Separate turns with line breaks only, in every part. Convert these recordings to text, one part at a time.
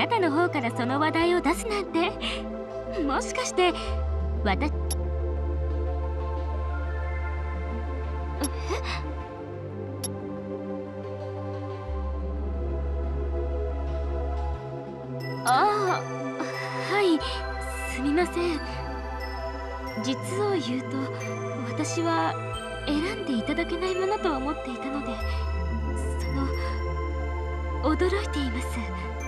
なたの方からその話題を出すなんて。もしかして私ああはいすみません。実を言うと私は選んでいただけないものと思っていたのでその驚いています。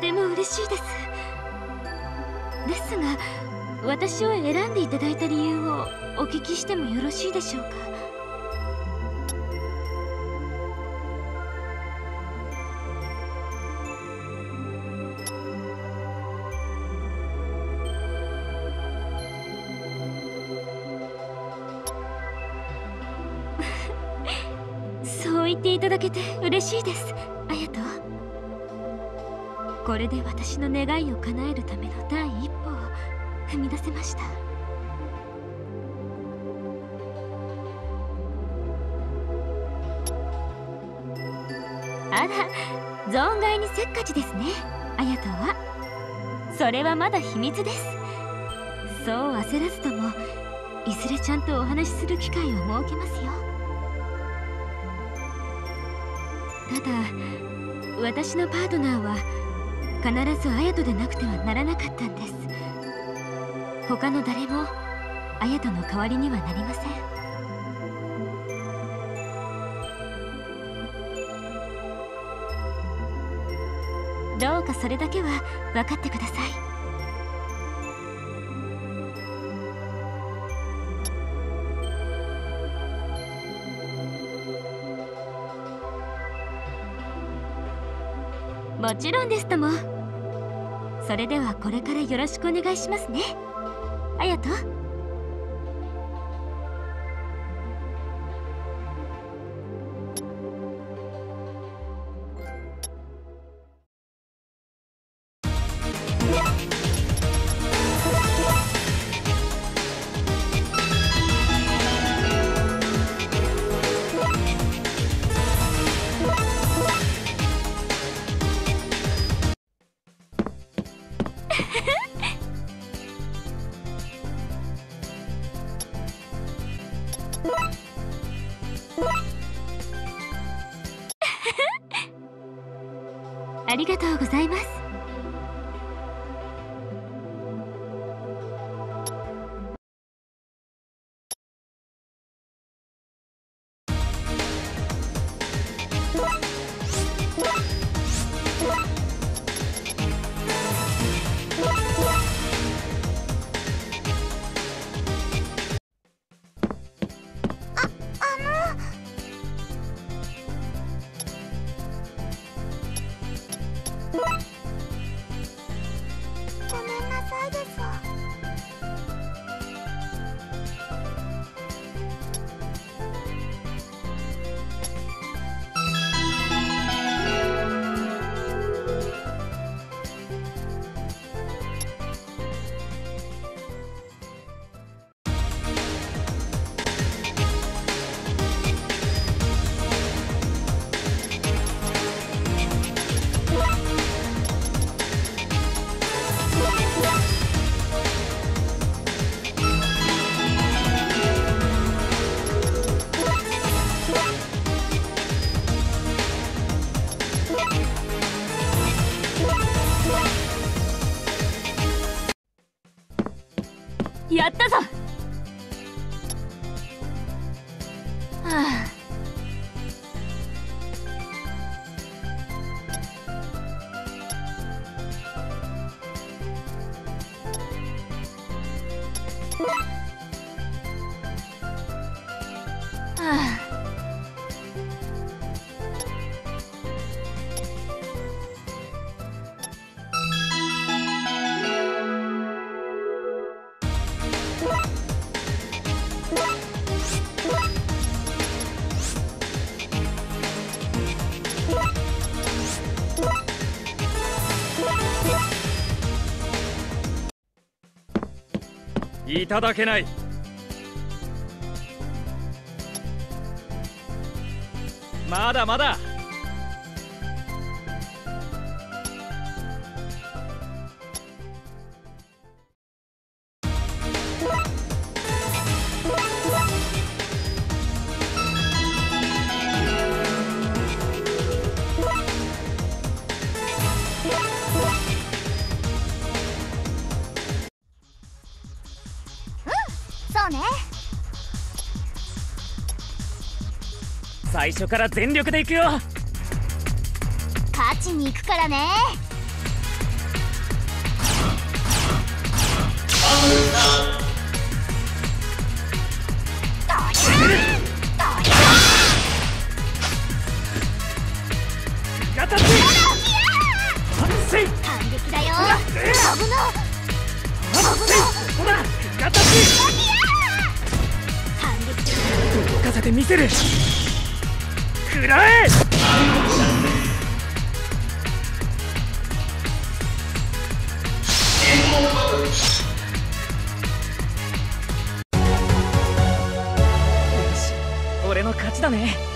ても嬉しいです。ですが私を選んでいただいた理由をお聞きしてもよろしいでしょうか？そう言っていただけて嬉しいです。れで私の願いを叶えるための第一歩を踏み出せました。あら存外にせっかちですね。綾人は。それはまだ秘密です。そう焦らずともいずれちゃんとお話しする機会を設けますよ。ただ私のパートナーは必ず綾人でなくてはならなかったんです。他の誰も綾人の代わりにはなりません。どうかそれだけは分かってください。もちろんですとも。それではこれからよろしくお願いしますね。綾人ありがとうございます。
い
た
だけない。まだまだ。最初から全力でいくよ。
勝ちに行くからね。
動かせてみせる食らえよし俺の勝ちだね。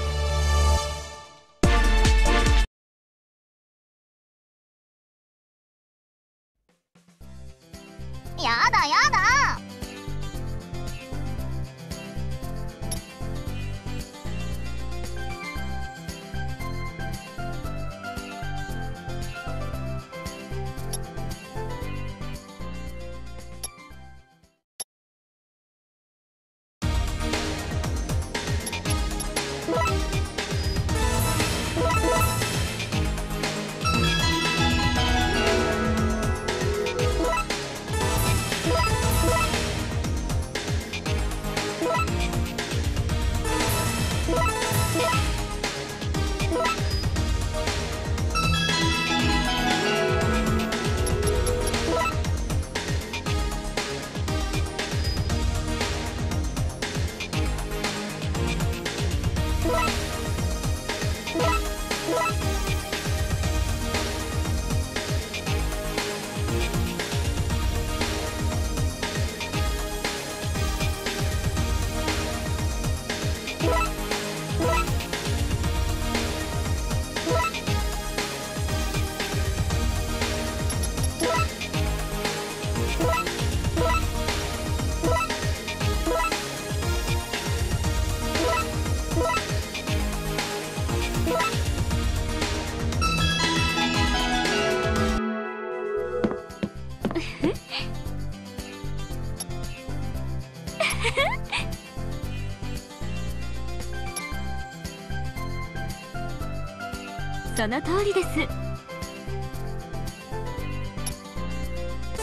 その通りです。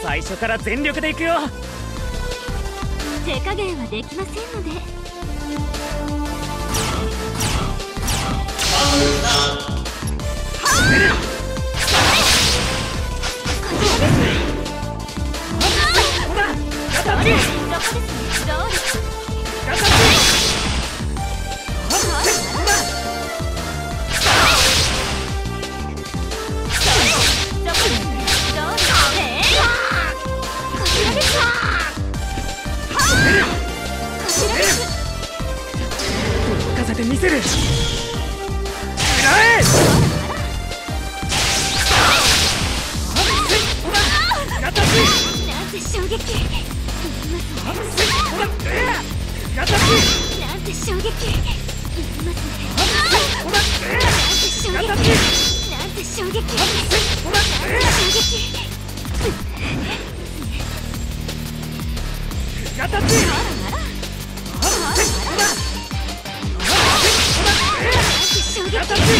最初から全力でいくよ。
手加減はできませんので。
ほらガタッ
そこです
せる。食らえガタ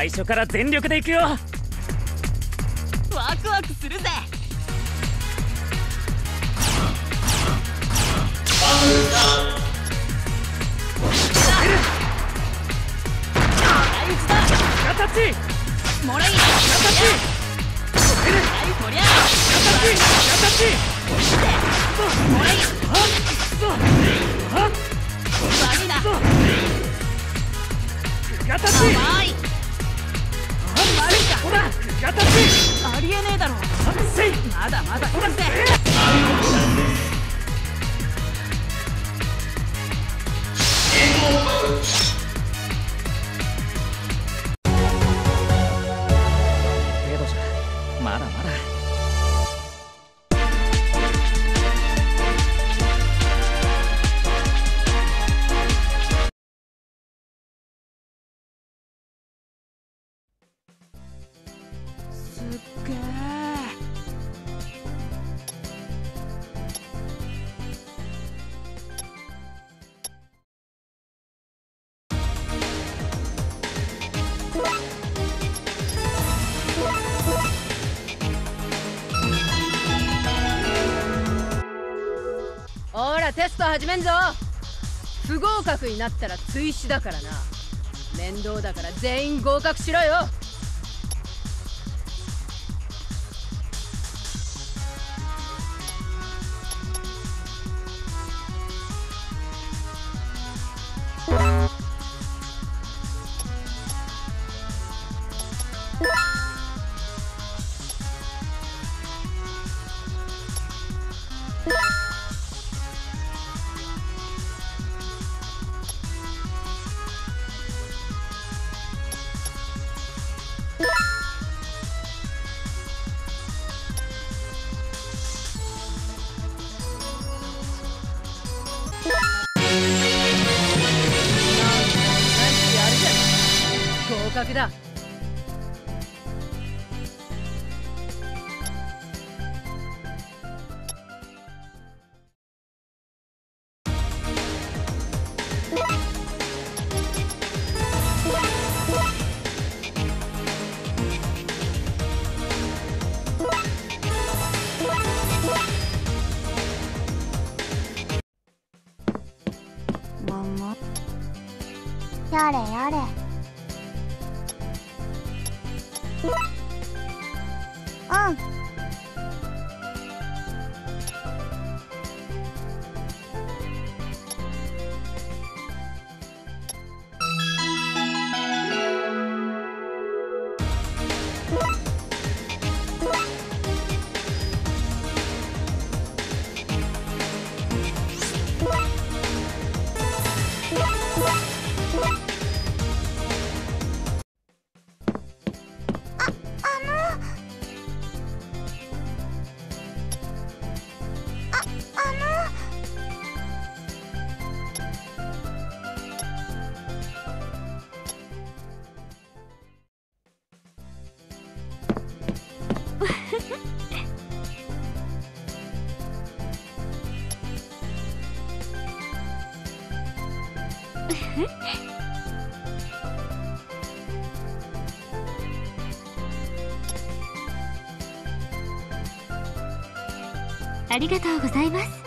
最初から全力でいくよ。
ワクワクするぜ。
形
もらい
形
まだまだ。来るぜ
始めんぞ。不合格になったら追試だからな。面倒だから全員合格しろよ。
れやれ。
ありがとうございます。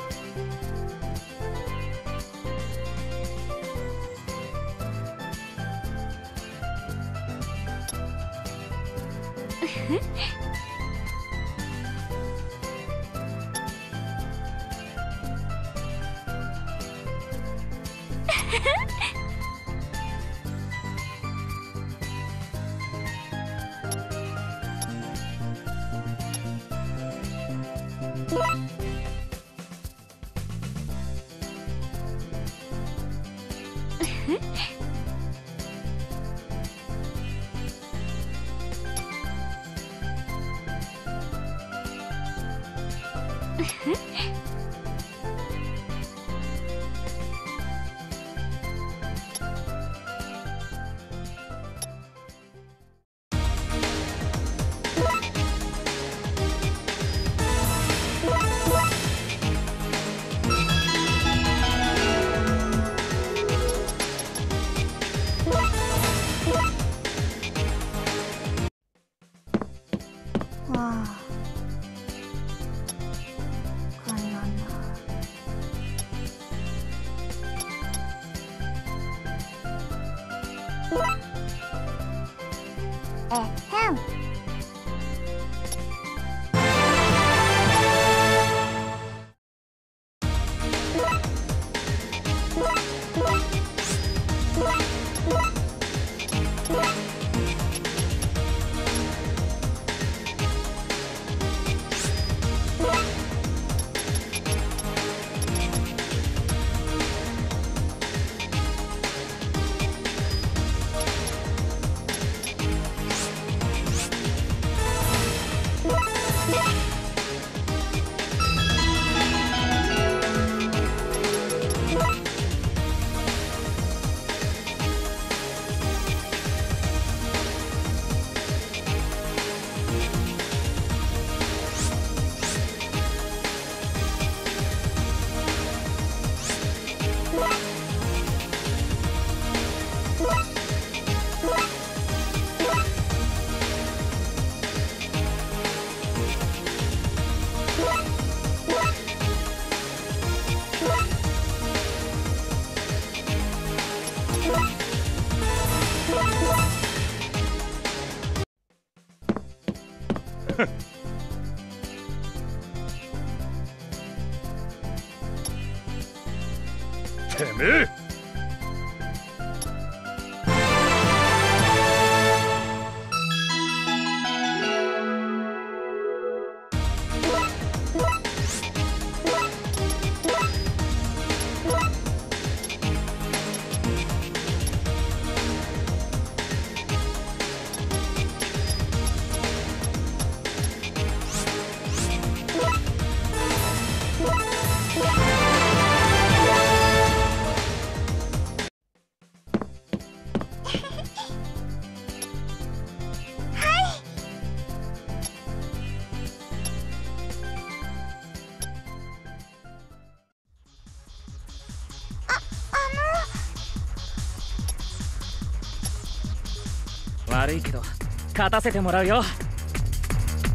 勝たせてもらうよ。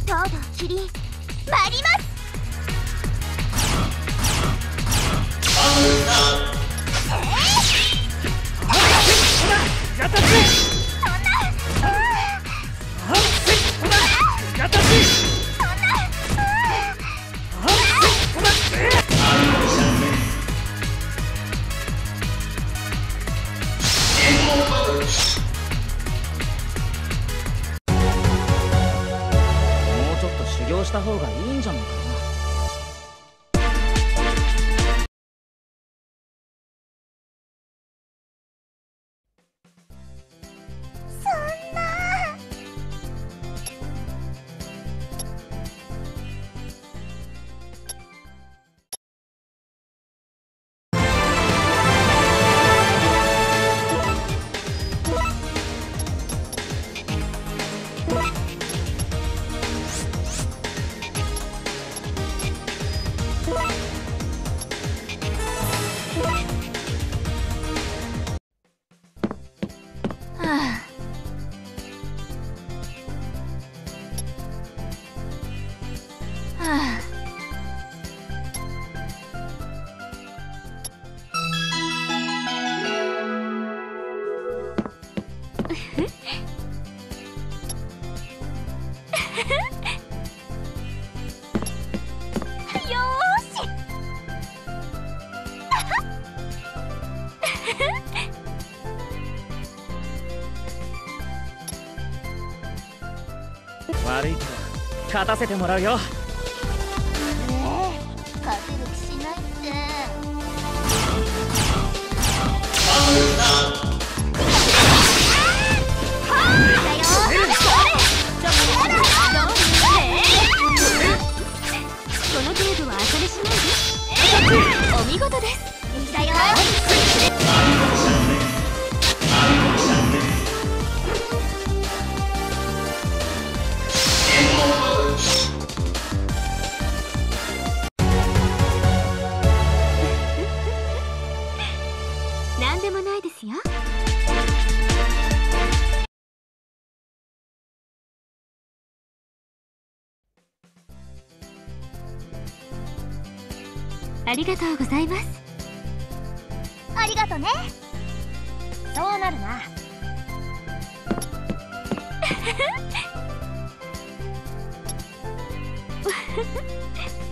だキリン
勝たせてもらうよ。
ありがとうございます
ありがとねそうなるな Ha ha.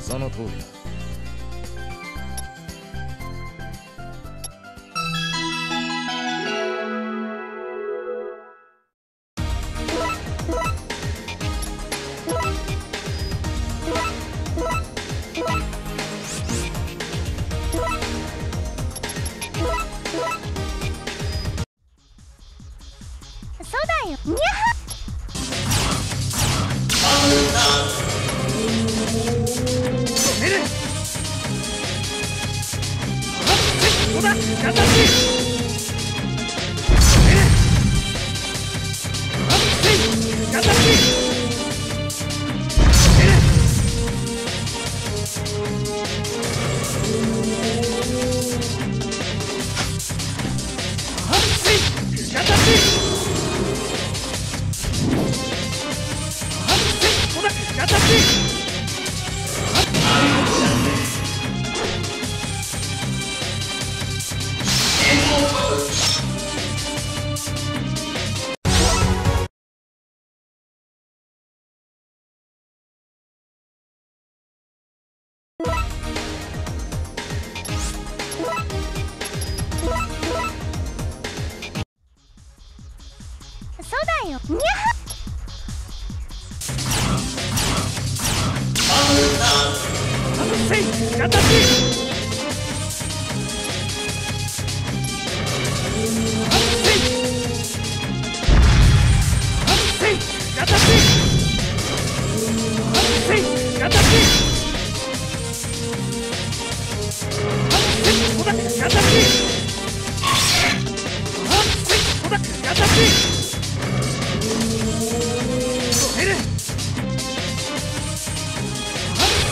そ
の通りだ。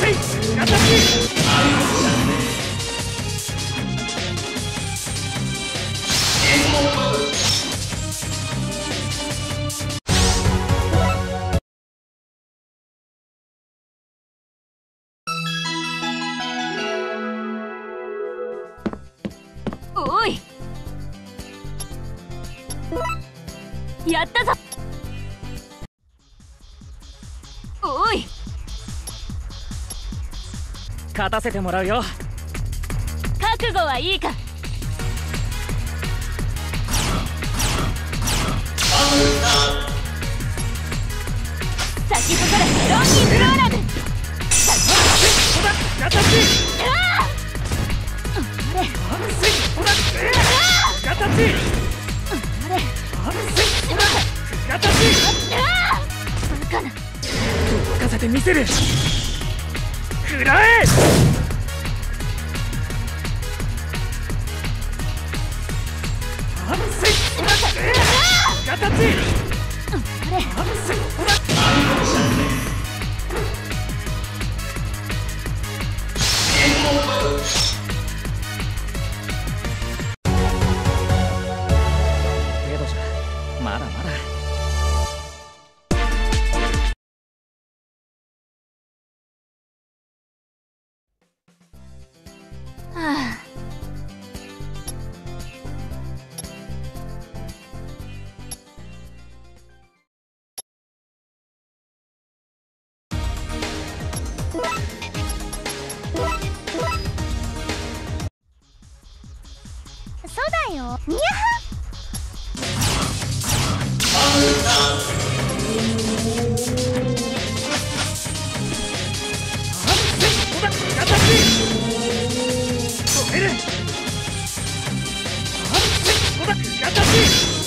せい
勝たせてもらうよ。
覚悟はいいか。先ほどロキングローラム
せてみせる Dude, 優しい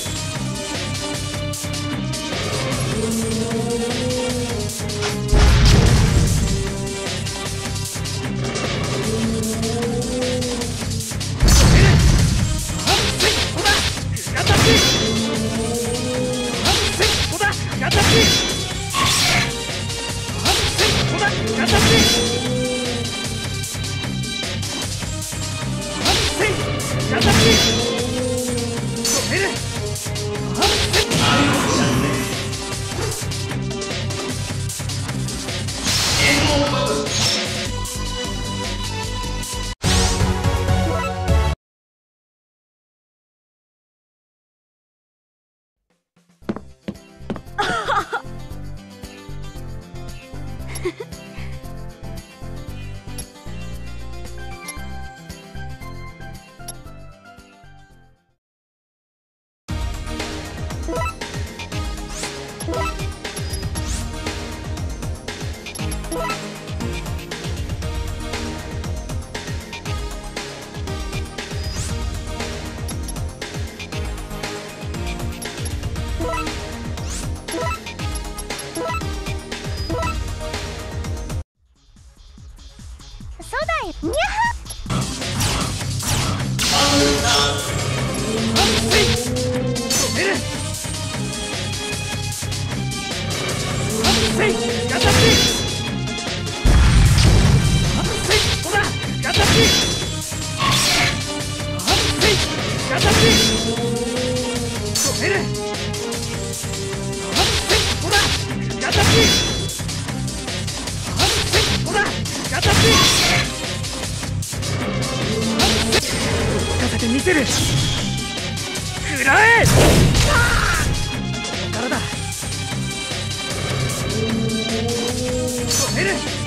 る。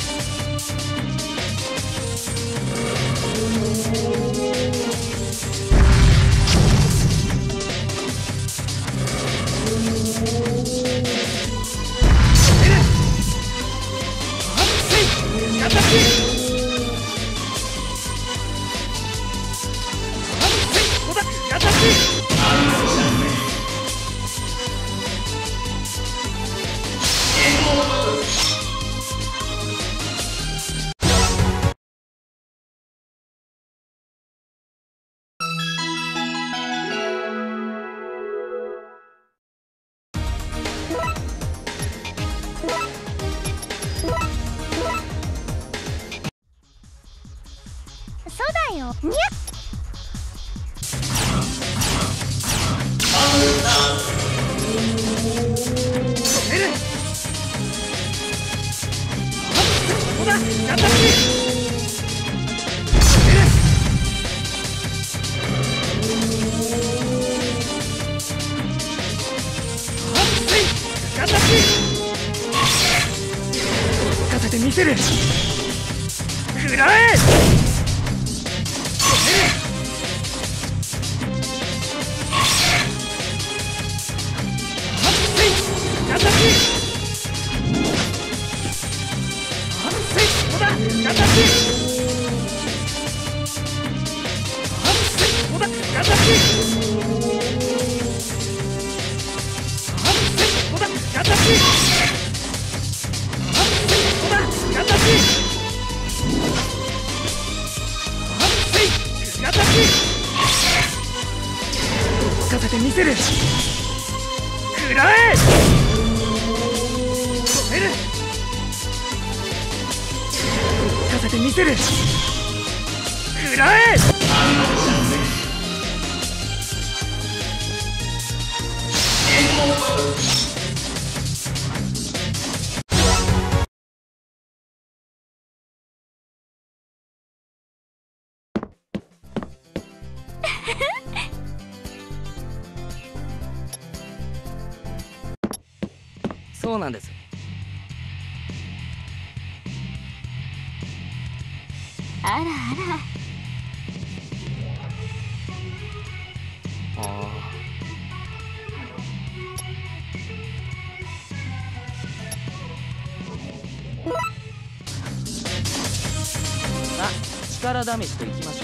う
なんです。
あらあら。
ああ力といきましょう。